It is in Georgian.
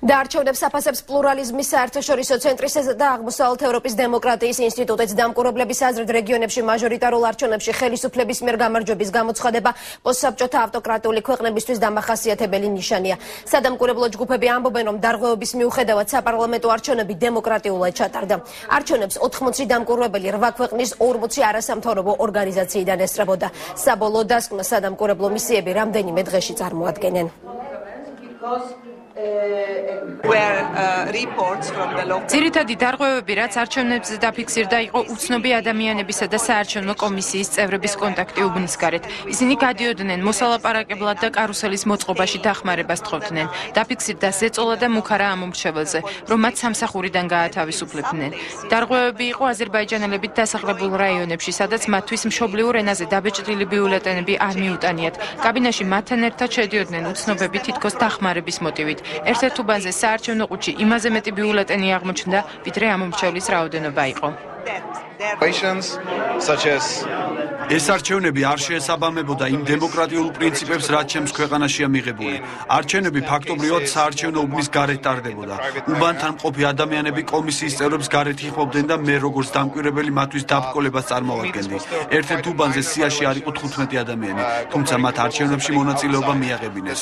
და არჩევნებს აფასებს პლურალიზმის საერთაშორისო ცენტრის და აღმოსავლეთ ევროპის დემოკრატიის ინსტიტუტის დამკურებლების აზრით რეგიონებში მაჟორიტარულ არჩევნებში ხელისუფლების მიერ გამარჯვების გამოცხადება პოსტსაბჭოთა ავტოკრატიული ქვეყნებისთვის დამახასიათებელი ნიშანია. სადამკურებლო ჯგუფები ამბობენ, რომ დარღვევების მიუხედავად საპარლამენტო არჩევნები დემოკრატიულად ჩატარდა. არჩევნებს 80 დამკურებელი 8 ქვეყნის 40 არასამთავრობო ორგანიზაციიდან ესწრებოდა. საბოლოო დასკვნას სადამკურებლო მისიები რამდენიმე დღეში წარმოადგენენ. Because ძირითადი დარღვევები, რაც არჩევნებზე დაფიქსირდა, იყო უცნობი ადამიანებისა და საარჩევნო კომისიის წევრების კონტაქტი უბნის გარეთ. ისინი გადიოდნენ მოსალაპარაკებლად და კარუსელის მოწყობაში დახმარებას თხოვდნენ. დაფიქსირდა ზეწოლა და მუქარა ამომრჩეველზე, რომ მათ სამსახურიდან გაათავისუფლებდნენ. დარღვევები იყო აზერბაიჯანელებით დასახლებულ რაიონებში, სადაც მათთვის მშობლიურ ენაზე დაბეჭდილი ბიულეტენები არ მიუტანიათ. კაბინაში მათთან ერთად შედიოდნენ უცნობები თითქოს დახმარების მოტივით. ერთ-ერთ უბანზე საარჩევნო ყუთში იმაზე მეტი ბიულეტენი აღმოჩნდა, ვიდრე ამომრჩევლის რაოდენობა იყო. ეს არჩევნები არ შეესაბამებოდა იმ დემოკრატიულ პრინციპებს, რაც ჩემს ქვეყანაშია მიღებული. არჩევნები ფაქტობრივად საარჩევნო უბნის გარეთ ტარდებოდა. უბანთან მყოფი ადამიანები კომისიის წევრებს გარეთ იხმობდნენ და მე როგორც დამკვირვებელი მათთვის დაბრკოლებას წარმოვადგენდი. ერთ-ერთ უბანზე სიაში არ იყო 15 ადამიანი, თუმცა მათ არჩევნებში მონაწილეობა მიაღებინეს.